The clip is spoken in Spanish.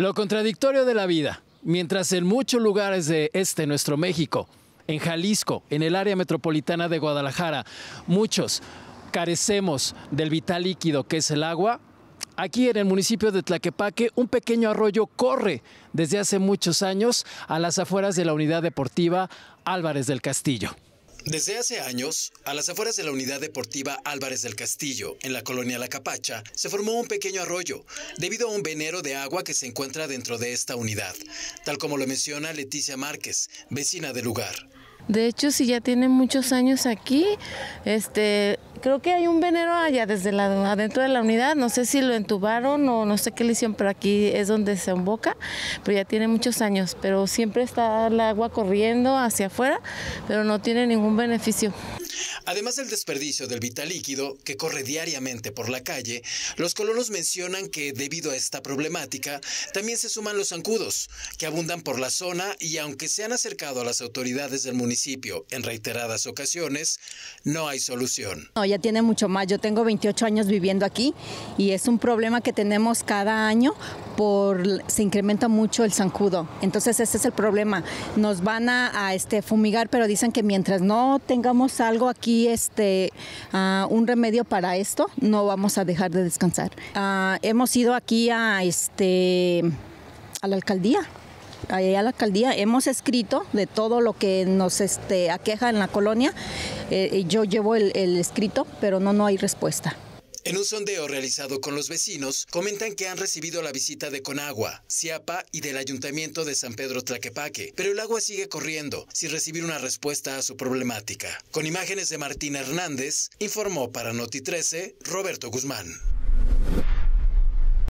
Lo contradictorio de la vida. Mientras en muchos lugares de este nuestro México, en Jalisco, en el área metropolitana de Guadalajara, muchos carecemos del vital líquido que es el agua, aquí en el municipio de Tlaquepaque un pequeño arroyo corre desde hace muchos años a las afueras de la unidad deportiva Álvarez del Castillo. Desde hace años, a las afueras de la unidad deportiva Álvarez del Castillo, en la colonia La Capacha, se formó un pequeño arroyo, debido a un venero de agua que se encuentra dentro de esta unidad, tal como lo menciona Leticia Márquez, vecina del lugar. De hecho, si ya tiene muchos años aquí, este, creo que hay un venero allá desde la, adentro de la unidad, no sé si lo entubaron o no sé qué le hicieron, pero aquí es donde se emboca, pero ya tiene muchos años, pero siempre está el agua corriendo hacia afuera, pero no tiene ningún beneficio. Además del desperdicio del vital líquido que corre diariamente por la calle, los colonos mencionan que debido a esta problemática también se suman los zancudos, que abundan por la zona y aunque se han acercado a las autoridades del municipio en reiteradas ocasiones, no hay solución. No, ya tiene mucho más. Yo tengo 28 años viviendo aquí y es un problema que tenemos cada año por se incrementa mucho el zancudo. Entonces ese es el problema. Nos van a, a este fumigar, pero dicen que mientras no tengamos algo aquí este, uh, un remedio para esto, no vamos a dejar de descansar. Uh, hemos ido aquí a, este, a la alcaldía. A la alcaldía hemos escrito de todo lo que nos este, aqueja en la colonia. Eh, yo llevo el, el escrito, pero no, no hay respuesta. En un sondeo realizado con los vecinos, comentan que han recibido la visita de Conagua, Ciapa y del Ayuntamiento de San Pedro Tlaquepaque, pero el agua sigue corriendo sin recibir una respuesta a su problemática. Con imágenes de Martín Hernández, informó para Noti 13 Roberto Guzmán.